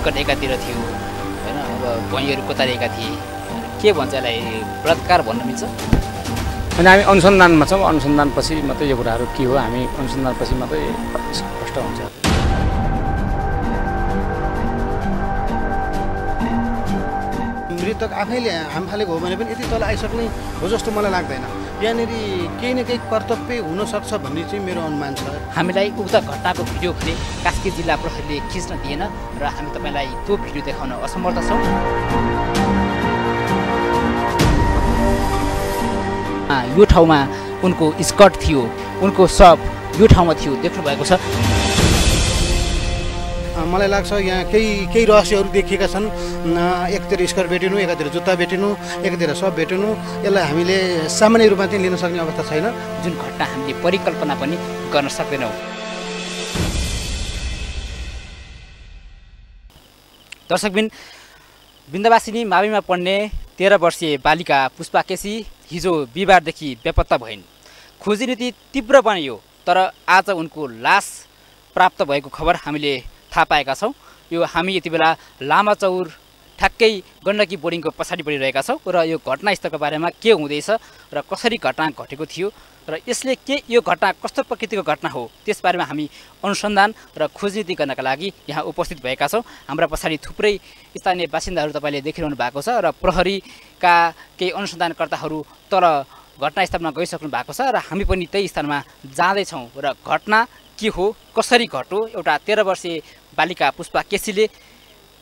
Skirt एकातिर थियो होइन? अब भुइँहरू कोतारिएका थिए। के भन्छ यसलाई बलात्कार भन्न मिल्छ? अनि हामी अनुसन्धानमा छौँ। अनुसन्धानपछि मात्रै यो कुराहरू के हो? हामी अनुसन्धानपछि मात्रै स्पष्ट हुन्छ। मृतक आफैले हाम फालेको हो भने पनि यति तल आइसक्ने हो जस्तो मलाई लाग्दैन। यहाँनिर केही न केही कर्तव्य हुनसक्छ भन्ने चाहिँ मेरो अनुमान छ। हामीलाई उक्त घटनाको भिडियो भने कास्की जिल्ला प्रहरीले खिच्न दिएन र हामी तपाईँलाई त्यो भिडियो देखाउन असमर्थ छौँ। यो ठाउँमा उनको स्कर्ट थियो उनको सप यो ठाउँमा थियो देख्नु भएको छ। मलाई लाग्छ यहाँ केही केही रहस्यहरू देखिएका छन्। एकतिर स्कर भेटिनु एकातिर जुत्ता भेटिनु एकातिर सब भेटिनु यसलाई हामीले सामान्य रूपमा चाहिँ लिन सक्ने अवस्था छैन। जुन घटना हामीले परिकल्पना पनि गर्न सक्दैनौँ। दर्शकबिन बिन्दवासिनी माविमा पढ्ने तेह्र वर्षीय बालिका पुष्पा केसी हिजो बिहिबारदेखि बेपत्ता भइन्। खोजी नीति तीव्र बनियो तर आज उनको लास प्राप्त भएको खबर हामीले थाहा पाएका छौँ। यो हामी यति बेला लामाचौर ठ्याक्कै गण्डकी बोर्डिङको पछाडि परिरहेका छौँ र यो घटनास्थलको बारेमा के हुँदैछ र कसरी घटना घटेको थियो र यसले के यो घटना कस्तो प्रकृतिको घटना हो त्यसबारेमा हामी अनुसन्धान र खोजनीति गर्नका लागि यहाँ उपस्थित भएका छौँ। हाम्रा पछाडि थुप्रै स्थानीय बासिन्दाहरू तपाईँले देखिरहनु भएको छ र प्रहरीका केही अनुसन्धानकर्ताहरू तल घटनास्थलमा गइसक्नु भएको छ र हामी पनि त्यही स्थानमा जाँदैछौँ र घटना के हो कसरी घट्यो एउटा तेह्र वर्षीय बालिका पुष्पा केसीले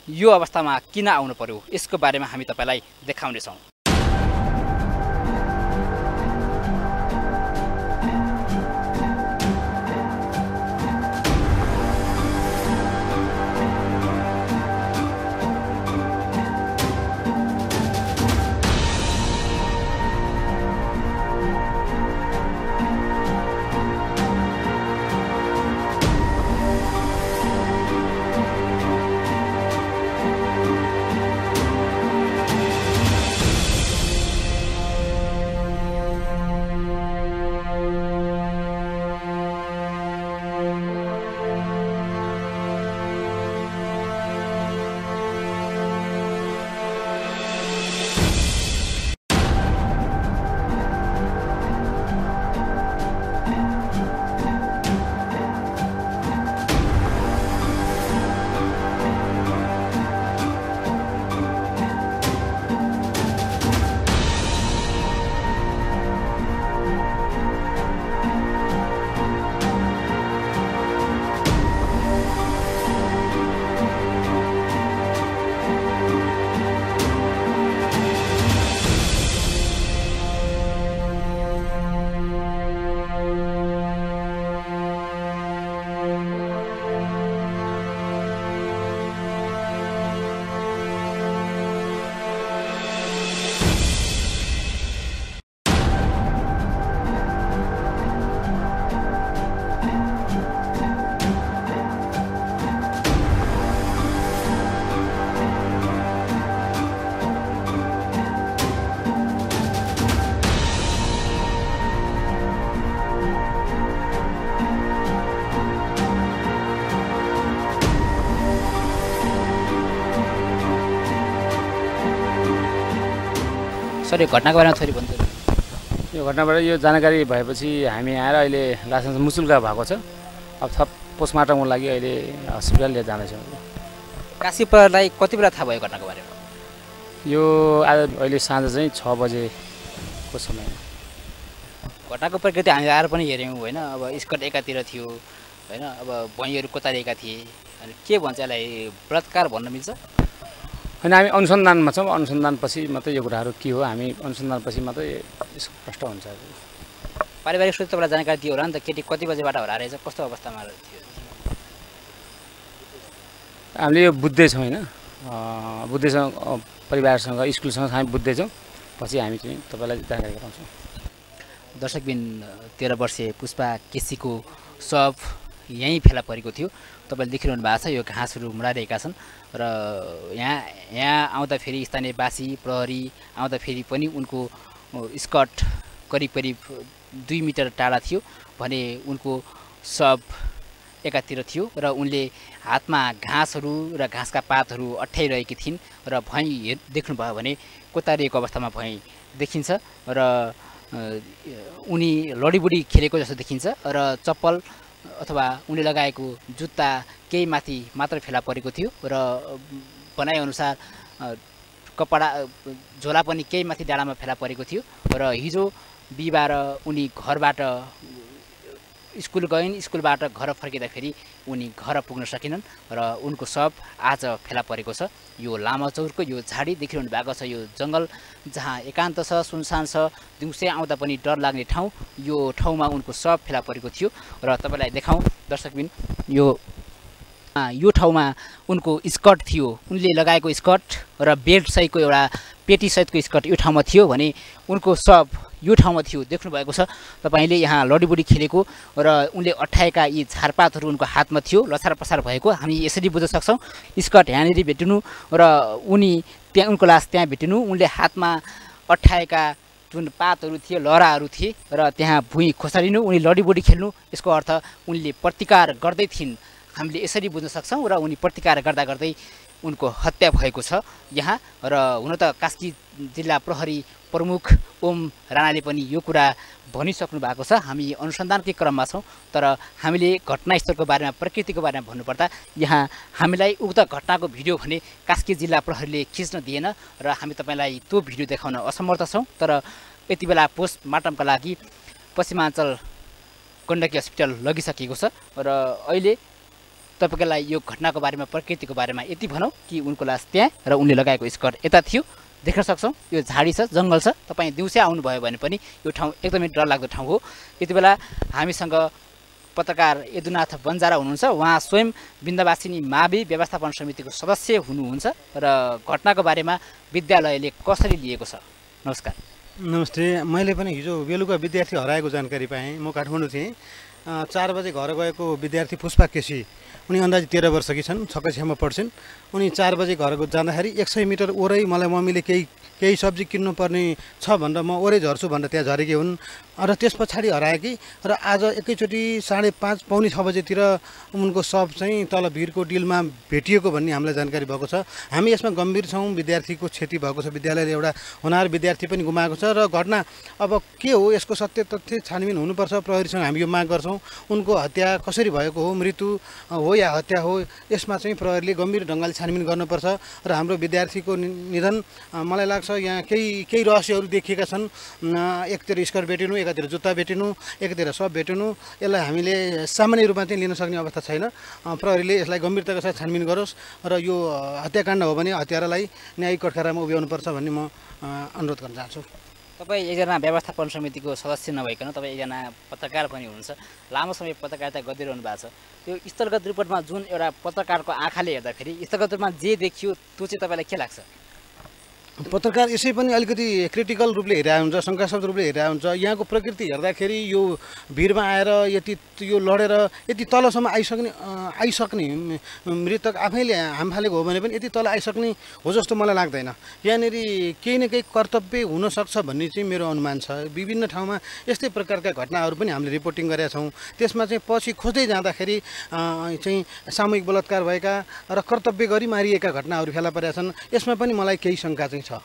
यो अवस्थामा किन आउनु पर्यो यसको बारेमा हामी तपाईँलाई देखाउनेछौँ। सर यो घटनाको बारेमा थोरै भन्छु यो घटनाबाट यो जानकारी भएपछि हामी आएर अहिले लासन मुसुल्का भएको छ। अब थप पोस्टमार्टमको लागि अहिले हस्पिटल लिएर जाँदैछौँ। काशी प्रहरीलाई कति बेला थाहा भयो घटनाको बारेमा? यो आज अहिले साँझ चाहिँ छ बजेको समय। घटनाको प्रकृति हामी आएर पनि हेऱ्यौँ होइन? अब स्कर्ट एकातिर थियो होइन? अब भुइँहरू कोतारिएका थिए। अनि के भन्छ यसलाई बलात्कार भन्न मिल्छ? होइन हामी अनुसन्धानमा छौँ। अनुसन्धानपछि मात्रै यो कुराहरू के हो हामी अनुसन्धानपछि मात्रै स्पष्ट हुन्छ। पारिवारिक सूत्र तपाईँलाई जानकारी दियो होला नि त। केटी कति बजेबाट हराएछ कस्तो अवस्थामा थियो? हामीले यो बुझ्दैछौँ होइन। बुझ्दैछौँ परिवारसँग स्कुलसँग हामी बुझ्दैछौँ पछि हामी चाहिँ तपाईँलाई जानकारी गराउँछौँ। दर्शकबिन तेह्र वर्षीय पुष्पा केसीको सब यहीँ फेला परेको थियो। तपाईँले देखिरहनु भएको छ यो घाँसहरू मुडाइरहेका छन् र यहाँ यहाँ आउँदाखेरि स्थानीयवासी प्रहरी आउँदाखेरि पनि उनको अ, स्कर्ट करिब करिब दुई मिटर टाढा थियो भने उनको सब एकातिर थियो र उनले हातमा घाँसहरू र घाँसका पातहरू अठ्याइरहेकी थिइन् र भैँ देख्नुभयो भने कोतारिएको अवस्थामा भैँ देखिन्छ र उनी लडीबुडी खेलेको जस्तो देखिन्छ र चप्पल अथवा उनले लगाएको जुत्ता केही माथि मात्र फेला परेको थियो र भनाइअनुसार कपडा झोला पनि केही माथि डाँडामा फेला परेको थियो र हिजो बिहिबार उनी घरबाट स्कुल गइन् स्कुलबाट घर फर्किँदाखेरि उनी घर पुग्न सकेनन् र उनको शव आज फेला परेको छ। यो लामा चौरको यो झाडी देखिरहनु भएको छ। यो जङ्गल जहाँ एकान्त छ सुनसान छ दिउँसै आउँदा पनि डर लाग्ने ठाउँ यो ठाउँमा उनको शव फेला परेको थियो र तपाईँलाई देखाउँ दर्शकबिन यो यो ठाउँमा उनको स्कर्ट थियो। उनले लगाएको स्कर्ट र बेल्ट सहितको एउटा पेटी सहितको स्कर्ट यो ठाउँमा थियो भने उनको सब यो ठाउँमा थियो देख्नुभएको छ। तपाईँले यहाँ लडीबुडी खेलेको र उनले अठाएका यी झारपातहरू उनको हातमा थियो लसार पसार भएको। हामी यसरी बुझ्न सक्छौँ स्कर्ट यहाँनिर भेटिनु र उनी त्यहाँ उनको लास त्यहाँ भेटिनु। उनले हातमा अठाएका जुन पातहरू थिए लहराहरू थिए र त्यहाँ भुइँ खोसारिनु उनी लडीबुडी खेल्नु। यसको अर्थ उनले प्रतिकार गर्दै थिइन्। हामीले यसरी बुझ्न सक्छौँ र उनी प्रतिकार गर्दा गर्दै उनको हत्या भएको छ। यहाँ र हुन त कास्की जिल्ला प्रहरी प्रमुख ओम राणाले पनि यो कुरा भनिसक्नु भएको छ। हामी अनुसन्धानकै क्रममा छौँ तर हामीले घटनास्थलको बारेमा प्रकृतिको बारेमा भन्नुपर्दा यहाँ हामीलाई उक्त घटनाको भिडियो भने कास्की जिल्ला प्रहरीले खिच्न दिएन र हामी तपाईँलाई त्यो भिडियो देखाउन असमर्थ छौँ। तर यति बेला पोस्टमार्टमका लागि पश्चिमाञ्चल गण्डकी हस्पिटल लगिसकेको छ र अहिले तपाईँको लागि यो घटनाको बारेमा प्रकृतिको बारेमा यति भनौँ कि उनको लास त्यहाँ र उनले लगाएको स्कर्ट यता थियो। देख्न सक्छौँ यो झाडी छ जङ्गल छ। तपाईँ दिउँसै आउनुभयो भने पनि यो ठाउँ एकदमै डरलाग्दो ठाउँ हो। यति बेला हामीसँग पत्रकार यदुनाथ बन्जारा हुनुहुन्छ। उहाँ स्वयं बिन्दवासिनी मावि व्यवस्थापन समितिको सदस्य हुनुहुन्छ र घटनाको बारेमा विद्यालयले कसरी लिएको छ? नमस्कार। नमस्ते। मैले पनि हिजो बेलुका विद्यार्थी हराएको जानकारी पाएँ। म काठमाडौँ थिएँ। चार बजे घर गएको विद्यार्थी पुष्पा केसी उनी अन्दाजी तेह्र वर्षकी छन् छ कक्षामा पढ्छन्। उनी चार बजे घर जाँदाखेरि एक सय मिटर ओरै मलाई मम्मीले केही केही सब्जी किन्नुपर्ने छ भनेर म ओरै झर्छु भनेर त्यहाँ झरेकी हुन्। र त्यस पछाडि हराएकी। र आज एकैचोटि साढे पाँच पाउने छ बजेतिर उनको शव चाहिँ तल भिरको डिलमा भेटिएको भन्ने हामीलाई जानकारी भएको छ। हामी यसमा गम्भीर छौँ। विद्यार्थीको क्षति भएको छ। विद्यालयले एउटा होनार विद्यार्थी पनि गुमाएको छ। र घटना अब के हो? यसको सत्य तथ्य छानबिन हुनुपर्छ। प्रहरीसँग हामी यो माग गर्छौँ। उनको हत्या कसरी भएको हो? मृत्यु हो या हत्या हो? यसमा चाहिँ प्रहरीले गम्भीर ढङ्गले छानबिन गर्नुपर्छ। र हाम्रो विद्यार्थीको निधन मलाई लाग्छ यहाँ केही केही रहस्यहरू देखिएका छन्। एकतिर स्कर्ट भेटिनु एकातिर जुत्ता भेटिनु एकातिर सब भेटिनु यसलाई हामीले सामान्य रूपमा चाहिँ लिन सक्ने अवस्था छैन। प्रहरीले यसलाई गम्भीरताका साथ छानबिन गरोस् र यो हत्याकाण्ड हो भने हत्यारालाई न्यायिक कठघरामा उभ्याउनुपर्छ भन्ने म अनुरोध गर्न चाहन्छु। तपाईँ एकजना व्यवस्थापन समितिको सदस्य नभइकन तपाईँ एकजना पत्रकार पनि हुनुहुन्छ। लामो समय पत्रकारिता गरिरहनु भएको छ। त्यो स्थलगत रिपोर्टमा जुन एउटा पत्रकारको आँखाले हेर्दाखेरि स्थलगत रूपमा जे देखियो त्यो चाहिँ तपाईँलाई के लाग्छ? पत्रकार यसै पनि अलिकति क्रिटिकल रूपले हेरेका हुन्छ शङ्कास्पद रूपले हेरेका हुन्छ। यहाँको प्रकृति हेर्दाखेरि यो भिडमा आएर यति यो लडेर यति तलसम्म आइसक्ने आइसक्ने मृतक आफैले हाम फालेको हो भने पनि यति तल आइसक्ने हो जस्तो मलाई लाग्दैन। यहाँनिर केही न केही कर्तव्य हुनसक्छ भन्ने चाहिँ मेरो अनुमान छ। विभिन्न ठाउँमा यस्तै प्रकारका घटनाहरू पनि हामीले रिपोर्टिङ गरेका छौँ। त्यसमा चाहिँ पछि खोज्दै जाँदाखेरि चाहिँ सामूहिक बलात्कार भएका र कर्तव्य गरी मारिएका घटनाहरू फेला परेका छन्। यसमा पनि मलाई केही शङ्का चाहिँ छ।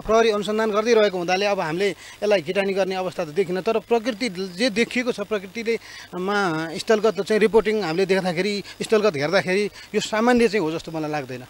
प्रहरी अनुसन्धान गर्दै रहेको हुँदाले अब हामीले यसलाई घिटानी गर्ने अवस्था त देखिन तर प्रकृति जे देखिएको छ प्रकृतिले मा स्थलगत चाहिँ रिपोर्टिङ हामीले देख्दाखेरि स्थलगत हेर्दाखेरि यो सामान्य चाहिँ हो जस्तो मलाई लाग्दैन।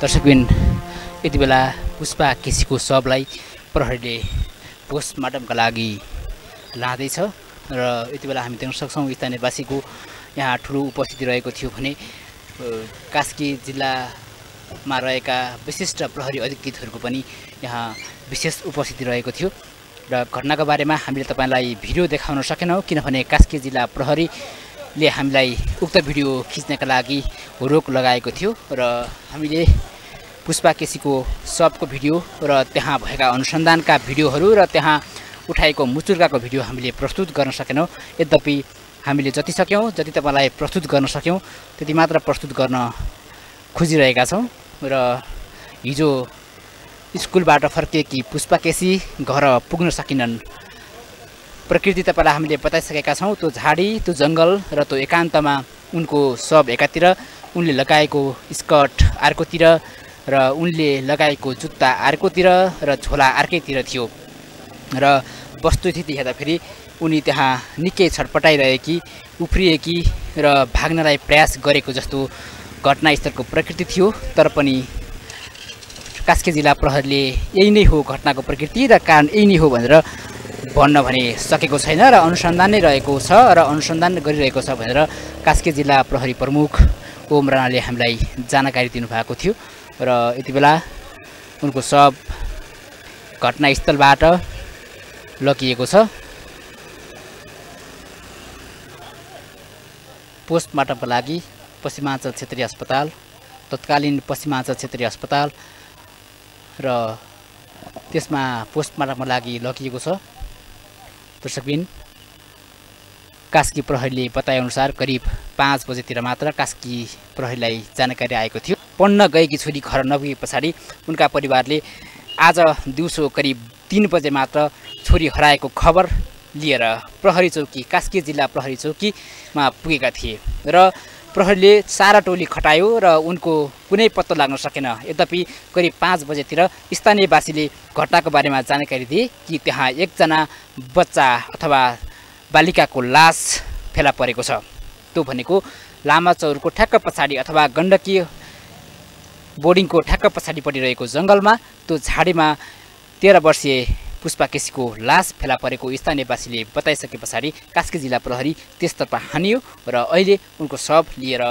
दर्शकबिन यति बेला पुष्पा केसीको शवलाई प्रहरीले पोस्टमार्टमका लागि लाँदैछ र यति बेला हामी देख्न सक्छौँ स्थानीयवासीको यहाँ ठुलो उपस्थिति रहेको थियो भने कास्की जिल्लामा रहेका विशिष्ट प्रहरी अधिकृतहरूको पनि यहाँ विशेष उपस्थिति रहेको थियो र घटनाको बारेमा हामीले तपाईँलाई भिडियो देखाउन सकेनौँ किनभने कास्की जिल्ला प्रहरीले हामीलाई उक्त भिडियो खिच्नका लागि रोक लगाएको थियो र हामीले पुष्पा केसीको सबको भिडियो र त्यहाँ भएका अनुसन्धानका भिडियोहरू र त्यहाँ उठाएको मुचुर्काको भिडियो हामीले प्रस्तुत गर्न सकेनौँ। यद्यपि हामीले जति सक्यौँ जति तपाईँलाई प्रस्तुत गर्न सक्यौँ त्यति मात्र प्रस्तुत गर्न खोजिरहेका छौँ र हिजो स्कुलबाट फर्किएकी पुष्पा केसी घर पुग्न सकिनन्। प्रकृति तपाईँलाई हामीले बताइसकेका छौँ त्यो झाडी त्यो जङ्गल र त्यो एकान्तमा उनको सब एकातिर उनले लगाएको स्कर्ट अर्कोतिर र उनले लगाएको जुत्ता अर्कोतिर र झोला अर्कैतिर थियो। र वस्तुस्थिति हेर्दाखेरि उनी त्यहाँ निकै छटपटाइरहेकी उफ्रिएकी र भाग्नलाई प्रयास गरेको जस्तो घटनास्थलको प्रकृति थियो। तर पनि कास्की जिल्ला प्रहरीले यही नै हो घटनाको प्रकृति र कारण यही नै हो भनेर भन्न भने सकेको छैन र अनुसन्धान नै रहेको छ र अनुसन्धान गरिरहेको छ भनेर कास्की जिल्ला प्रहरी प्रमुख ओम राणाले हामीलाई जानकारी दिनुभएको थियो र यति बेला उनको सब घटनास्थलबाट लगिएको छ। पोस्टमार्टमका लागि पश्चिमाञ्चल क्षेत्रीय अस्पताल तत्कालीन पश्चिमाञ्चल क्षेत्रीय अस्पताल र त्यसमा पोस्टमार्टमका लागि लगिएको छ। दर्शकबिन कास्की प्रहरीले बताएअनुसार करिब पाँच बजेतिर मात्र कास्की प्रहरीलाई जानकारी आएको थियो। पढ्न गएकी छोरी घर नपुगे पछाडि उनका परिवारले आज दिउँसो करिब तिन बजे मात्र छोरी हराएको खबर लिएर प्रहरी चौकी कास्की जिल्ला प्रहरी चौकीमा पुगेका थिए र प्रहरीले सारा टोली खटायो र उनको कुनै पत्तो लाग्न सकेन। यद्यपि करिब पाँच बजेतिर स्थानीयवासीले घटनाको बारेमा जानकारी दिए कि त्यहाँ एकजना बच्चा अथवा बालिकाको लास फेला परेको छ। त्यो भनेको लामा चौरको ठ्याक्क पछाडि अथवा गण्डकी बोर्डिङको ठ्याक्क पछाडिपट्टि रहेको जङ्गलमा त्यो झाडीमा तेह्र वर्षीय पुष्पा केसीको लास फेला परेको स्थानीयवासीले बताइसके पछाडि कास्की जिल्ला प्रहरी त्यसतर्फ हानियो र अहिले उनको शव लिएर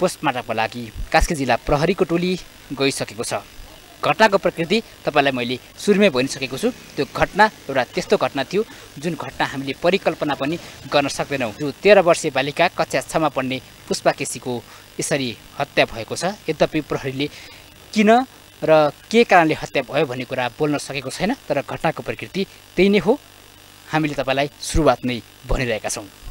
पोस्टमार्टमको लागि कास्की जिल्ला प्रहरीको टोली गइसकेको छ। घटनाको प्रकृति तपाईँलाई मैले सुरुमै भनिसकेको छु। त्यो घटना एउटा त्यस्तो घटना थियो जुन घटना हामीले परिकल्पना पनि गर्न सक्दैनौँ। जो तेह्र वर्षीय बालिका कक्षा छमा पढ्ने पुष्पा केसीको यसरी हत्या भएको छ। यद्यपि प्रहरीले किन र के कारणले हत्या भयो भन्ने कुरा बोल्न सकेको छैन तर घटनाको प्रकृति त्यही नै हो। हामीले तपाईँलाई सुरुवात नै भनिरहेका छौँ।